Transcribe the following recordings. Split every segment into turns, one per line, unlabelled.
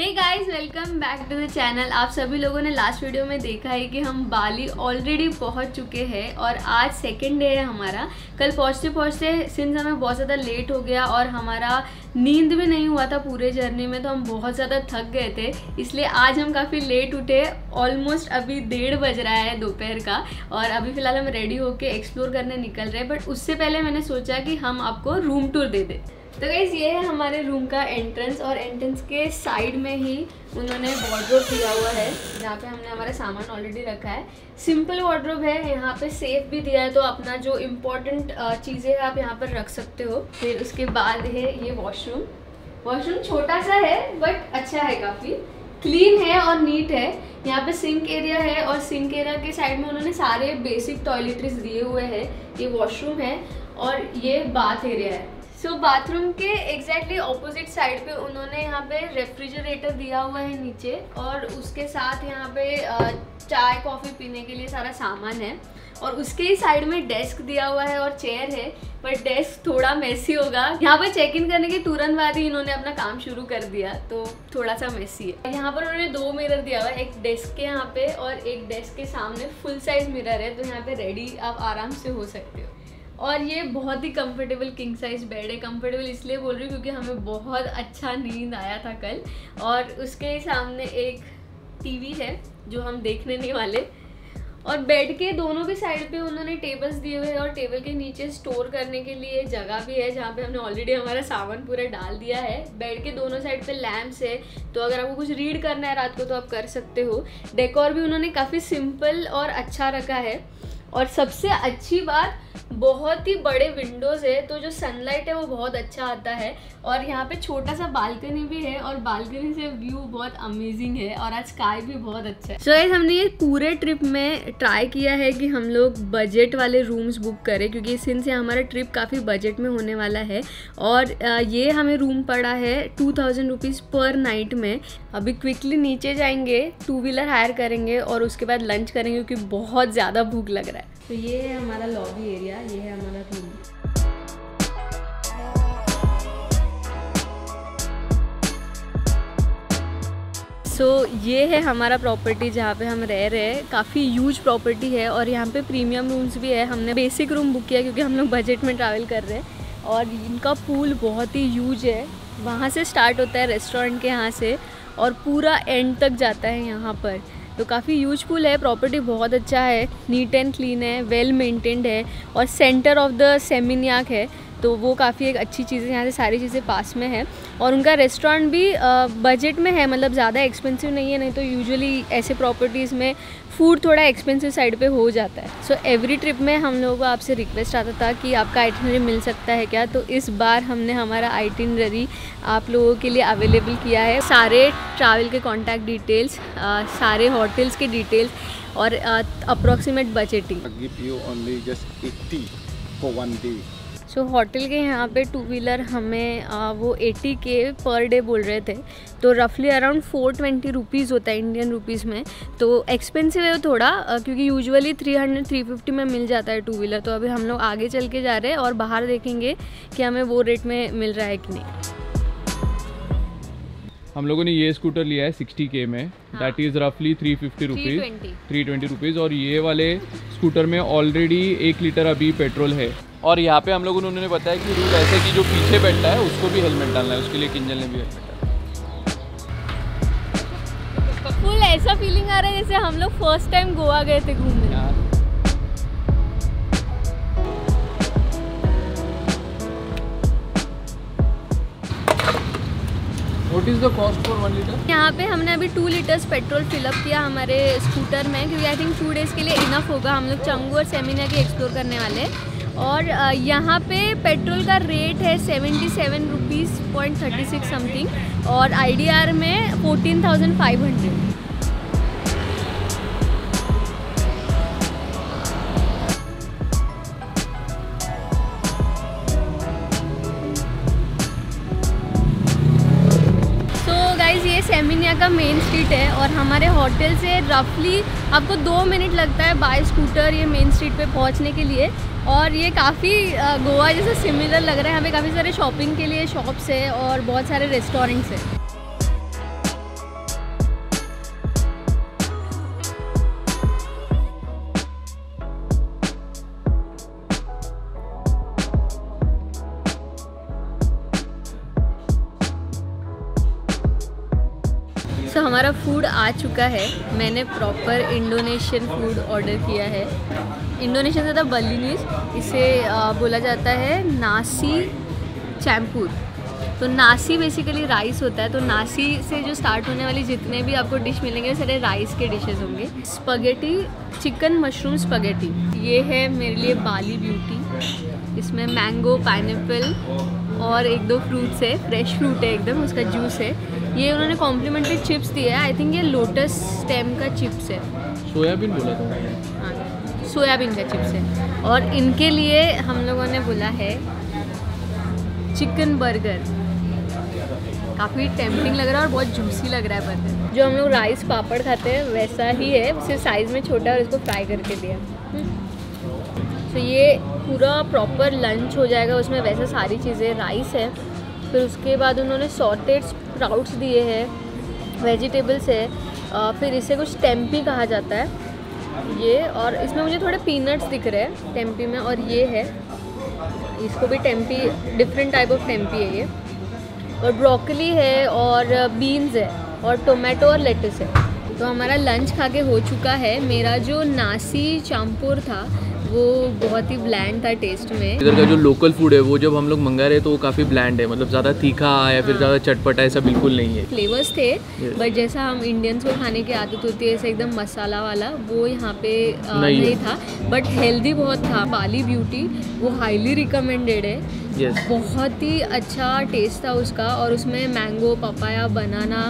Hey guys welcome back to the channel आप सभी लोगों ने लास्ट वीडियो में देखा है कि हम बाली ऑलरेडी पहुँच चुके हैं और आज सेकेंड डे है हमारा। कल पहुँचते पहुँचते सिंस हमें बहुत ज़्यादा लेट हो गया और हमारा नींद भी नहीं हुआ था पूरे जर्नी में तो हम बहुत ज़्यादा थक गए थे। इसलिए आज हम काफ़ी लेट उठे ऑलमोस्ट अभी डेढ़ बज रहा है दोपहर का और अभी फ़िलहाल हम रेडी होके एक्सप्लोर करने निकल रहे हैं। बट उससे पहले मैंने सोचा कि हम आपको रूम टूर दे दें। तो गाइज़ ये है हमारे रूम का एंट्रेंस और एंट्रेंस के साइड में ही उन्होंने वार्ड्रोब दिया हुआ है, जहाँ पे हमने हमारा सामान ऑलरेडी रखा है। सिंपल वार्ड्रोब है, यहाँ पे सेफ़ भी दिया है तो अपना जो इम्पोर्टेंट चीज़ें आप यहाँ पर रख सकते हो। फिर उसके बाद है ये वॉशरूम वॉशरूम छोटा सा है बट अच्छा है काफ़ी। क्लीन है और नीट है। यहाँ पे सिंक एरिया है और सिंक एरिया के साइड में उन्होंने सारे बेसिक टॉयलेटरीज दिए हुए हैं। ये वॉशरूम है और ये बाथ एरिया है। सो बाथरूम के एग्जैक्टली ऑपोजिट साइड पे उन्होंने यहाँ पे रेफ्रिजरेटर दिया हुआ है नीचे और उसके साथ यहाँ पे चाय कॉफ़ी पीने के लिए सारा सामान है और उसके ही साइड में डेस्क दिया हुआ है और चेयर है, पर डेस्क थोड़ा मेसी होगा। यहाँ पर चेक इन करने के तुरंत बाद ही इन्होंने अपना काम शुरू कर दिया तो थोड़ा सा मेसी है। यहाँ पर उन्होंने दो मिरर दिया हुआ है, एक डेस्क के यहाँ पे और एक डेस्क के सामने फुल साइज़ मिरर है तो यहाँ पे रेडी आप आराम से हो सकते हो। और ये बहुत ही कंफर्टेबल किंग साइज़ बेड है। कंफर्टेबल इसलिए बोल रही हूँ क्योंकि हमें बहुत अच्छा नींद आया था कल। और उसके सामने एक टीवी है, जो हम देखने नहीं वाले। और बेड के दोनों भी साइड पे उन्होंने टेबल्स दिए हुए हैं और टेबल के नीचे स्टोर करने के लिए जगह भी है, जहाँ पे हमने ऑलरेडी हमारा सामान पूरा डाल दिया है। बेड के दोनों साइड पे लैम्प्स है तो अगर आपको कुछ रीड करना है रात को तो आप कर सकते हो। डेकोर भी उन्होंने काफ़ी सिंपल और अच्छा रखा है। और सबसे अच्छी बात बहुत ही बड़े विंडोज़ है तो जो सनलाइट है वो बहुत अच्छा आता है। और यहाँ पे छोटा सा बालकनी भी है और बालकनी से व्यू बहुत अमेजिंग है और आज स्काई भी बहुत अच्छा है। सो so, हमने ये पूरे ट्रिप में ट्राई किया है कि हम लोग बजट वाले रूम्स बुक करें क्योंकि सिंस ये हमारा ट्रिप काफ़ी बजट में होने वाला है। और ये हमें रूम पड़ा है two thousand rupees per night में। अभी क्विकली नीचे जाएँगे टू व्हीलर हायर करेंगे और उसके बाद लंच करेंगे क्योंकि बहुत ज़्यादा भूख लग रहा है। तो ये है हमारा लॉबी एरिया ये है हमारा रूम सो so, ये है हमारा प्रॉपर्टी जहाँ पे हम रह रहे हैं। काफ़ी यूज़ प्रॉपर्टी है और यहाँ पे प्रीमियम रूम्स भी है। हमने बेसिक रूम बुक किया क्योंकि हम लोग बजट में ट्रैवल कर रहे हैं। और इनका पूल बहुत ही यूज़ है। वहाँ से स्टार्ट होता है रेस्टोरेंट के यहाँ से। और पूरा एंड तक जाता है यहाँ पर। तो काफ़ी यूजफुल है प्रॉपर्टी बहुत अच्छा है नीट एंड क्लीन है वेल मेंटेन्ड है और सेंटर ऑफ़ द सेमिनियाक है। तो वो काफ़ी एक अच्छी चीज़ है, यहाँ से सारी चीज़ें पास में है। और उनका रेस्टोरेंट भी बजट में है मतलब ज़्यादा एक्सपेंसिव नहीं है, नहीं तो यूजुअली ऐसे प्रॉपर्टीज़ में फ़ूड थोड़ा एक्सपेंसिव साइड पे हो जाता है। सो एवरी ट्रिप में हम लोगों को आपसे रिक्वेस्ट आता था कि आपका आइटनरी मिल सकता है क्या? तो इस बार हमने हमारा आइटिनरी आप लोगों के लिए अवेलेबल किया है। सारे ट्रैवल के कॉन्टैक्ट डिटेल्स सारे होटल्स के डिटेल्स और approximate budgeting so so, hotel के यहाँ पे टू व्हीलर हमें आ, वो 80 के पर डे बोल रहे थे। तो रफली अराउंड फोर ट्वेंटी रुपीज़ होता है इंडियन रुपीज़ में। तो एक्सपेंसिव है वो थोड़ा क्योंकि यूजुअली 300 350 में मिल जाता है टू व्हीलर तो अभी हम लोग आगे चल के जा रहे हैं और बाहर देखेंगे कि हमें वो रेट में मिल रहा है कि नहीं।
हम लोगों ने ये स्कूटर लिया है 60 के में। दैट इज़ रफली three fifty rupees three twenty rupees और ये वाले स्कूटर में ऑलरेडी एक लीटर अभी पेट्रोल है। और यहाँ पे हम लोगों ने उन्होंने बताया कि रूल ऐसे कि जो पीछे बैठता है उसको भी हेलमेट डालना है उसके लिए किंजल ने भी हेलमेट डाला।
फुल ऐसा फीलिंग आ रहा है जैसे हम लोग फ़र्स्ट टाइम गोवा गए थे घूमने।
What is the cost for one liter?
यहाँ पे हमने अभी टू लीटर्स पेट्रोल फिलअप किया हमारे स्कूटर में क्योंकि आई थिंक टू डेज़ के लिए इनफ होगा। हम लोग चंगू और सेमिना की एक्सप्लोर करने वाले और यहाँ पे पेट्रोल का रेट है seventy seven rupees point thirty six something और IDR में fourteen thousand five hundred. Seminyak का मेन स्ट्रीट है और हमारे होटल से रफली आपको दो मिनट लगता है बाय स्कूटर ये मेन स्ट्रीट पे पहुँचने के लिए। और ये काफ़ी गोवा जैसे सिमिलर लग रहा है। पे काफ़ी सारे शॉपिंग के लिए शॉप्स है और बहुत सारे रेस्टोरेंट्स हैं। हमारा फ़ूड आ चुका है। मैंने प्रॉपर इंडोनेशियन फ़ूड ऑर्डर किया है। इंडोनेशियन से था बलिनीज इसे बोला जाता है नासी चैम्पूर तो नासी बेसिकली राइस होता है। तो नासी से जो स्टार्ट होने वाली जितने भी आपको डिश मिलेंगे, सारे राइस के डिशेस होंगे। स्पगेटी चिकन मशरूम स्पगेटी ये है मेरे लिए बाली ब्यूटी इसमें मैंगो पाइनएप्पल और एक दो फ्रूट्स है। फ्रेश फ्रूट है एकदम, उसका जूस है। ये उन्होंने कॉम्प्लीमेंट्री चिप्स दिया है. आई थिंक ये लोटस स्टेम का चिप्स है.
सोयाबीन बोला था।
हाँ सोयाबीन का चिप्स है. और इनके लिए हम लोगों ने बोला है चिकन बर्गर काफ़ी टेम्पटिंग लग रहा है और बहुत जूसी लग रहा है बर्गर जो हम लोग राइस पापड़ खाते हैं वैसा ही है. उसे साइज़ में छोटा और इसको फ्राई करके दिया तो ये पूरा प्रॉपर लंच हो जाएगा. उसमें वैसे सारी चीज़ें राइस है. फिर उसके बाद उन्होंने सॉर्टेड स्प्राउट्स दिए हैं, वेजिटेबल्स है फिर इसे कुछ टेम्पी कहा जाता है। ये और इसमें मुझे थोड़े पीनट्स दिख रहे हैं टेम्पी में और ये है। इसको भी tempeh different type of tempeh है ये। और ब्रोकली है और बीन्स है और टोमेटो और लेटस है। तो हमारा लंच खा के हो चुका है। मेरा जो नासी चांपुर था वो बहुत ही ब्लैंड था टेस्ट में।
इधर का जो लोकल फ़ूड है वो जब हम लोग मंगा रहे तो वो काफ़ी ब्लैंड है। मतलब ज़्यादा तीखा या फिर हाँ। ज़्यादा चटपटा ऐसा बिल्कुल नहीं है।
फ्लेवर्स थे बट जैसा हम इंडियंस को खाने की आदत होती है ऐसा एकदम मसाला वाला वो यहाँ पे नहीं, नहीं था। बट हेल्दी बहुत था। बाली ब्यूटी वो हाईली रिकमेंडेड है।
Yes.
बहुत ही अच्छा टेस्ट था उसका। और उसमें मैंगो पपाया बनाना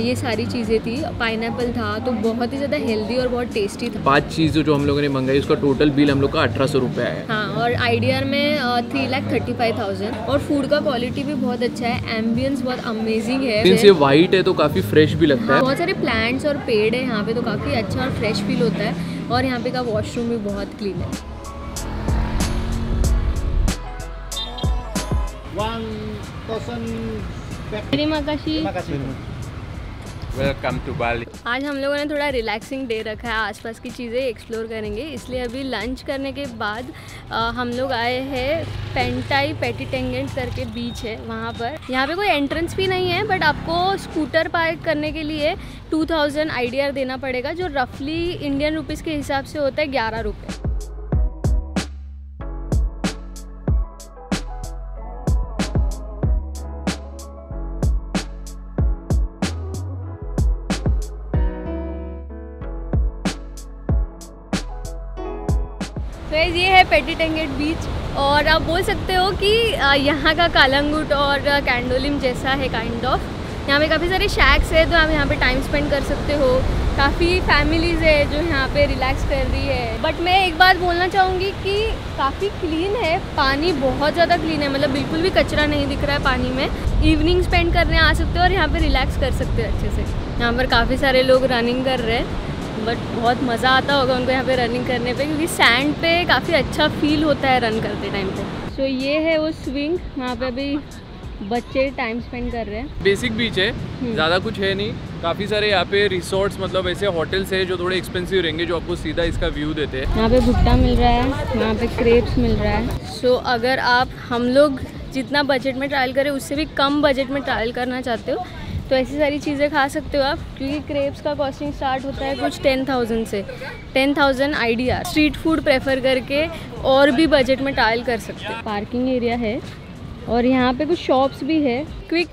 ये सारी चीज़ें थी। पाइन था तो बहुत ही ज़्यादा हेल्दी और बहुत टेस्टी था।
पाँच चीज़ें जो हम लोगों ने मंगाई उसका टोटल बिल हम लोग का अठारह सौ रुपये है।
हाँ और आई में three lakh thirty five thousand और फ़ूड का क्वालिटी भी बहुत अच्छा है एम्बियंस बहुत अमेजिंग है।
ये वाइट है तो काफ़ी फ्रेश भी लगता हाँ, है
बहुत सारे प्लांट्स और पेड़ है यहाँ पे तो काफ़ी अच्छा और फ्रेश फील होता है। और यहाँ पे का वॉशरूम भी बहुत क्लीन है। Terima kasih. Terima kasih.
Welcome to Bali
आज हम लोगों ने थोड़ा रिलैक्सिंग डे रखा है आसपास की चीज़ें एक्सप्लोर करेंगे। इसलिए अभी लंच करने के बाद आ, हम लोग आए हैं पेंटाई पेटीटेंगेंट करके बीच है वहाँ पर। यहाँ पे कोई एंट्रेंस भी नहीं है बट आपको स्कूटर पार्क करने के लिए 2000 थाउज़ेंड देना पड़ेगा जो रफली इंडियन रुपीज़ के हिसाब से होता है ग्यारह रुपये गाइज़ ये है पेटी टेंगेट बीच और आप बोल सकते हो कि यहाँ का कालंगुट और कैंडोलिम जैसा है काइंड ऑफ़ यहाँ पे काफ़ी सारे शैक्स है तो आप यहाँ पे टाइम स्पेंड कर सकते हो। काफ़ी फैमिलीज़ है जो यहाँ पे रिलैक्स कर रही है। बट मैं एक बात बोलना चाहूँगी कि काफ़ी क्लीन है, पानी बहुत ज़्यादा क्लीन है मतलब बिल्कुल भी कचरा नहीं दिख रहा है पानी में। इवनिंग स्पेंड करने आ सकते हो और यहाँ पे रिलैक्स कर सकते हो अच्छे से। यहाँ पर काफ़ी सारे लोग रनिंग कर रहे हैं। बट बहुत मज़ा आता होगा उनको यहाँ पे रनिंग करने पे क्योंकि सैंड पे काफ़ी अच्छा फील होता है रन करते टाइम पे। सो so, ये है वो स्विंग वहाँ पे अभी बच्चे टाइम स्पेंड कर रहे हैं।
बेसिक बीच है हम्म। ज़्यादा कुछ है नहीं। काफ़ी सारे यहाँ पे रिसोर्ट्स मतलब ऐसे होटल्स है जो थोड़े एक्सपेंसिव रहेंगे जो आपको सीधा इसका व्यू देते हैं।
यहाँ पे भुट्टा मिल रहा है यहाँ पे क्रेप्स मिल रहा है। सो so, अगर आप हम लोग जितना बजट में ट्रायल करें उससे भी कम बजट में ट्रायल करना चाहते हो तो ऐसी सारी चीज़ें खा सकते हो आप, क्योंकि क्रेप्स का कॉस्टिंग स्टार्ट होता है कुछ टेन थाउज़ेंड से। Ten thousand IDR street food prefer करके और भी बजट में ट्रायल कर सकते हो। पार्किंग एरिया है और यहाँ पे कुछ शॉप्स भी है। क्विक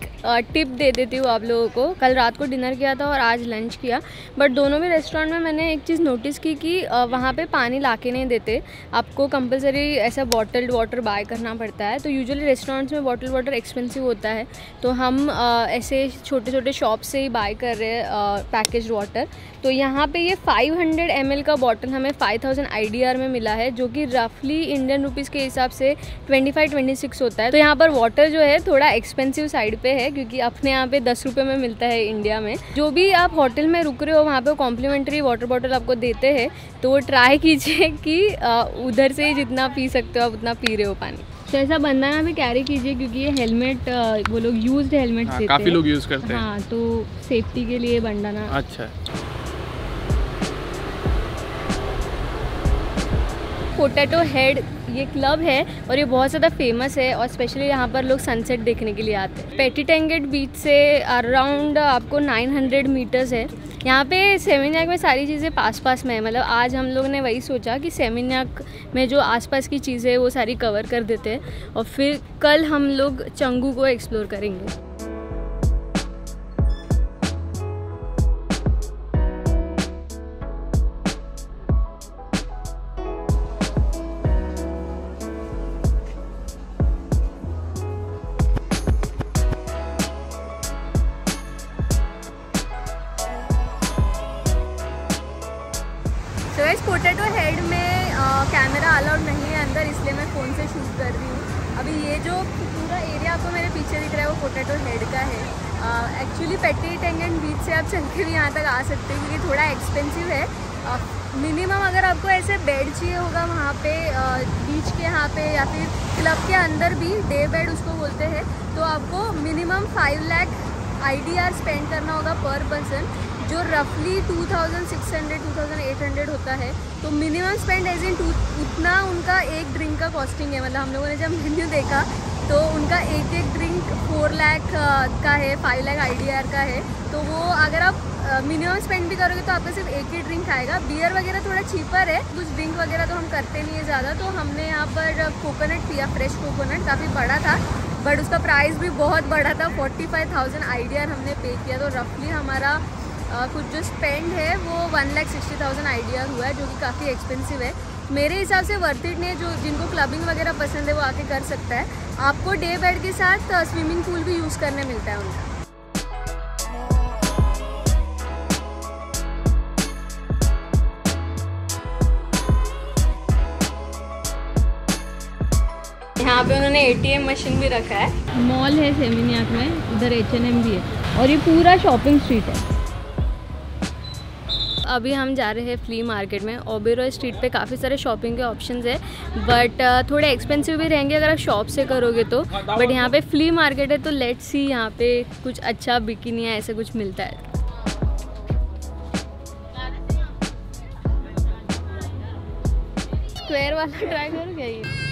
टिप दे देती हूँ आप लोगों को। कल रात को डिनर किया था और आज लंच किया। बट दोनों भी रेस्टोरेंट में मैंने एक चीज़ नोटिस की कि वहाँ पे पानी ला के नहीं देते। आपको कंपलसरी ऐसा बॉटल्ड वाटर बाय करना पड़ता है। तो यूजुअली रेस्टोरेंट्स में बॉटल वाटर एक्सपेंसिव होता है। तो हम ऐसे छोटे छोटे शॉप से ही बाय कर रहे हैं पैकेज वाटर तो यहाँ पर ये फाइव हंड्रेड का बॉटल हमें फाइव थाउज़ेंड में मिला है, जो कि रफली इंडियन रुपीज़ के हिसाब से 25 26 होता है। तो यहाँ पर वाटर जो है थोड़ा एक्सपेंसिव साइड पे है क्योंकि अपने यहाँ पे दस रुपये में मिलता है इंडिया में। जो भी आप होटल में रुक रहे हो वहाँ पे कॉम्प्लीमेंट्री वाटर बॉटल आपको देते हैं तो वो ट्राई कीजिए कि उधर से ही जितना पी सकते हो आप उतना पी रहे हो पानी। तो ऐसा बंदाना भी कैरी कीजिए क्योंकि ये हेलमेट वो लोग यूज्ड हेलमेट हाँ,
काफ़ी लोग यूज़ करते हैं।
हाँ तो सेफ्टी के लिए बंदाना
अच्छा।
पोटैटो हेड ये क्लब है और ये बहुत ज़्यादा फ़ेमस है और स्पेशली यहाँ पर लोग सनसेट देखने के लिए आते हैं। पेटीटेंगेट बीच से अराउंड आपको 900 मीटर्स है। यहाँ पे सेमिनियाक में सारी चीज़ें पास पास में है। मतलब आज हम लोग ने वही सोचा कि सेमिनियाक में जो आसपास की चीज़ें वो सारी कवर कर देते हैं और फिर कल हम लोग चंगू को एक्सप्लोर करेंगे। अभी ये जो पूरा एरिया आपको मेरे पीछे दिख रहा है, वो पोटैटो हेड का है। एक्चुअली पेटी टेंगन बीच से आप चल के भी यहाँ तक आ सकते हैं, क्योंकि थोड़ा एक्सपेंसिव है। मिनिमम अगर आपको ऐसे बेड चाहिए होगा वहाँ पे बीच के यहाँ पे या फिर क्लब के अंदर भी डे बेड उसको बोलते हैं तो आपको minimum five lakh I spend करना होगा पर पर्सन जो रफली 2600 2800 होता है तो minimum spend as in to उतना उनका एक ड्रिंक का कॉस्टिंग है। मतलब हम लोगों ने जब मेन्यू देखा तो उनका एक एक ड्रिंक फोर लाख का है फाइव लाख आईडीआर का है। तो वो अगर आप मिनिमम स्पेंड भी करोगे तो आपका सिर्फ़ एक ही ड्रिंक आएगा। बियर वगैरह थोड़ा चीपर है, कुछ ड्रिंक वगैरह तो हम करते नहीं है ज़्यादा। तो हमने यहाँ पर कोकोनट पिया फ्रेश कोकोनट काफ़ी बड़ा था। बट उसका प्राइस भी बहुत बड़ा था फोर्टी फाइव थाउज़ेंड आई हमने पे किया। तो रफली हमारा कुछ जो स्पेंड है वो one lakh sixty thousand IDR हुआ है जो कि काफ़ी एक्सपेंसिव है। मेरे हिसाब से वर्थ इट नहीं जो जिनको क्लबिंग वगैरह पसंद है वो आके कर सकता है। आपको डे बेड के साथ स्विमिंग पूल भी यूज़ करने मिलता है उनका। यहाँ पे उन्होंने एटीएम मशीन भी रखा है। मॉल है सेमिनियाक में उधर एच एन एम भी है। और ये पूरा शॉपिंग स्ट्रीट है। अभी हम जा रहे हैं फ्ली मार्केट में। ओबेरो स्ट्रीट पे काफ़ी सारे शॉपिंग के ऑप्शंस है बट थोड़े एक्सपेंसिव भी रहेंगे अगर आप शॉप से करोगे तो। बट यहाँ पे फ्ली मार्केट है तो लेट्स सी यहाँ पे कुछ अच्छा बिकिनिया ऐसे कुछ मिलता है। स्क्वायर वाला ट्राई करो क्या ये?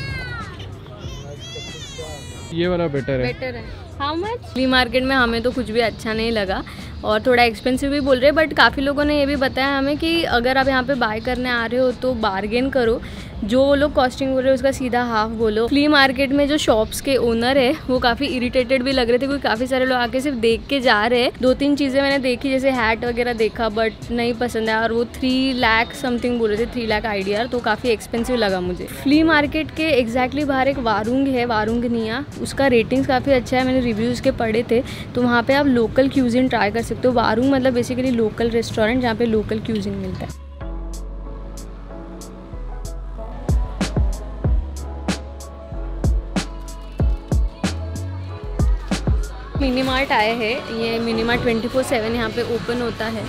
ये वाला बेटर है।
बेटर है। हाउ मच फ्ली मार्केट में हमें तो कुछ भी अच्छा नहीं लगा और थोड़ा एक्सपेंसिव भी बोल रहे हैं बट काफ़ी लोगों ने ये भी बताया हमें कि अगर आप यहाँ पे बाय करने आ रहे हो तो बार्गेन करो। जो वो लोग कॉस्टिंग बोल रहे हैं, उसका सीधा हाफ़ बोलो। फ्ली मार्केट में जो शॉप्स के ओनर है, वो काफ़ी इरिटेटेड भी लग रहे थे, क्योंकि काफ़ी सारे लोग आके सिर्फ़ देख के जा रहे हैं। दो तीन चीज़ें मैंने देखी, जैसे हैट वगैरह देखा बट नहीं पसंद है और वो थ्री लैख समथिंग बोल रहे थे थ्री लैख आइडिया तो काफ़ी एक्सपेंसिव लगा मुझे। फ्ली मार्केट के एग्जैक्टली बाहर एक वारूंग है वारूंग निया उसका रेटिंग्स काफ़ी अच्छा है, मैंने रिव्यूज़ के पढ़े थे। तो वहाँ पर आप लोकल क्यूजिन ट्राई कर सकते हो। वारूंग मतलब बेसिकली लोकल रेस्टोरेंट जहाँ पे लोकल क्यूजिन मिलता है। मिनी मार्ट आए हैं। ये mini mart twenty four seven यहाँ पर ओपन होता है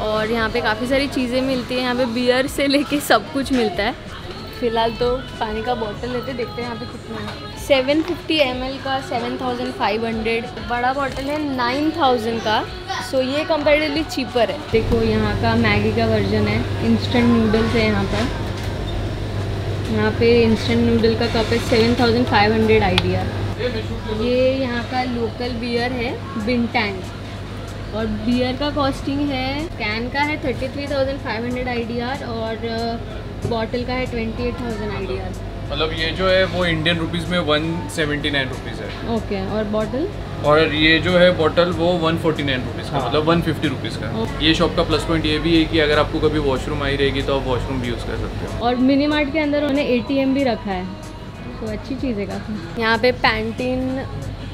और यहाँ पे काफ़ी सारी चीज़ें मिलती हैं। यहाँ पे बियर से लेके सब कुछ मिलता है। फ़िलहाल तो पानी का बॉटल लेते देखते हैं यहाँ पे कितना है। सेवन फिफ्टी एम का सेवन थाउज़ेंड फाइव हंड्रेड बड़ा बॉटल है नाइन थाउज़ेंड का। सो ये कंपेरेटिवली चीपर है। देखो, यहाँ का मैगी का वर्जन है। इंस्टेंट नूडल्स है यहाँ पर। यहाँ पे इंस्टेंट नूडल का कप है seven thousand five hundred IDR ये यहाँ का लोकल बियर है बिनटैंग और बियर का कॉस्टिंग है कैन का है thirty three thousand five hundred I D R और बॉटल का है ट्वेंटी एट थाउज़ेंड आई
मतलब ये जो है वो इंडियन रुपीस में वन सेवेंटी नाइन रुपीज़ है.
ओके okay, और बॉटल
और ये जो है बॉटल वो वन फोर्टी नाइन रुपीज़ का हाँ। मतलब वन फिफ्टी रुपीज़ का. ये शॉप का प्लस पॉइंट ये भी है कि अगर आपको कभी वॉशरूम आई रहेगी तो आप वॉशरूम भी यूज़ कर सकते हो.
और मिनी मार्ट के अंदर उन्होंने एटीएम भी रखा है. तो अच्छी चीज़ है काफ़ी। यहाँ पे पैंटीन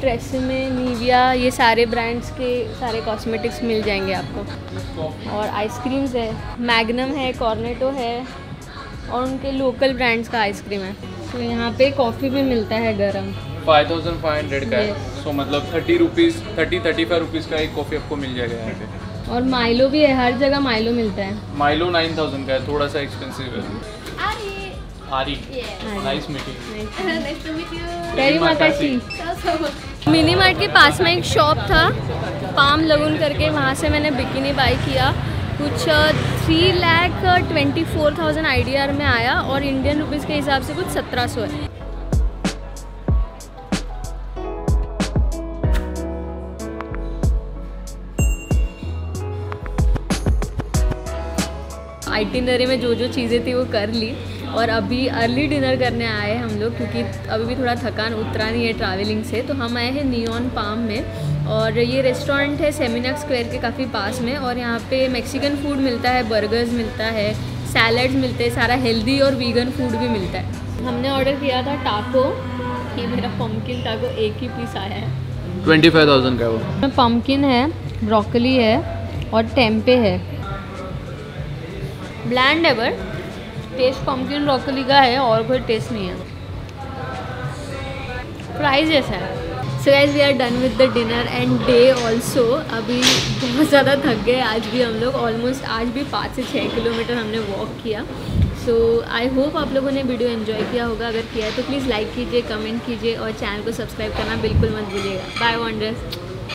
ट्रेसमे नीविया ये सारे ब्रांड्स के सारे कॉस्मेटिक्स मिल जाएँगे आपको। और आइसक्रीम्स है मैगनम है कॉर्नेटो है और उनके लोकल ब्रांड्स का आइसक्रीम है। तो यहाँ पे कॉफ़ी भी मिलता है गर्म।
फाइव थाउज़ेंड फाइव हंड्रेड का है। सो मतलब thirty rupees thirty thirty five rupees का एक कॉफ़ी आपको मिल जाएगा यहाँ पे।
और माइलो भी है हर जगह माइलो मिलता है।
माइलो नाइन थाउज़ेंड का है थोड़ा सा एक्सपेंसिव है। आरी। नाइस
मिनी मार्ट के पास में एक शॉप था। पाम लगून करके वहाँ से मैंने बिकिनी बाई किया। कुछ three lakh twenty four thousand I D R में आया और इंडियन रुपीज़ के हिसाब से कुछ सत्रह सौ है। आइटिनरी में जो जो चीज़ें थी वो कर ली। और अभी अर्ली डिनर करने आए हैं हम लोग क्योंकि अभी भी थोड़ा थकान उतरा नहीं है ट्रैवलिंग से तो हम आए हैं नियॉन पाम में। और ये रेस्टोरेंट है सेमिनाक स्क्वायर के काफ़ी पास में और यहाँ पे मैक्सिकन फ़ूड मिलता है बर्गर्स मिलता है सैलड्स मिलते हैं सारा हेल्दी और वीगन फ़ूड भी मिलता है। हमने ऑर्डर किया था टाको ये मेरा पम्पकिन टाको एक ही पीस आया है।
ट्वेंटी फाइव थाउज़ेंड का वो।
पम्पकिन है ब्रोकली है और टेम्पे है। ब्लैंड है बट टेस्ट पम्पकिन ब्रोकली का है और कोई टेस्ट नहीं है। प्राइस जैसा है। So guys we are done with the dinner and day also अभी बहुत ज़्यादा थक गए। आज भी हम लोग ऑलमोस्ट आज भी पाँच से छः किलोमीटर हमने वॉक किया। सो आई होप आप लोगों ने वीडियो एंजॉय किया होगा। अगर किया है तो प्लीज़ लाइक कीजिए कमेंट कीजिए और चैनल को सब्सक्राइब करना बिल्कुल मत भूलिएगा। Bye wonders